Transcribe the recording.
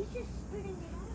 He's just spitting it out.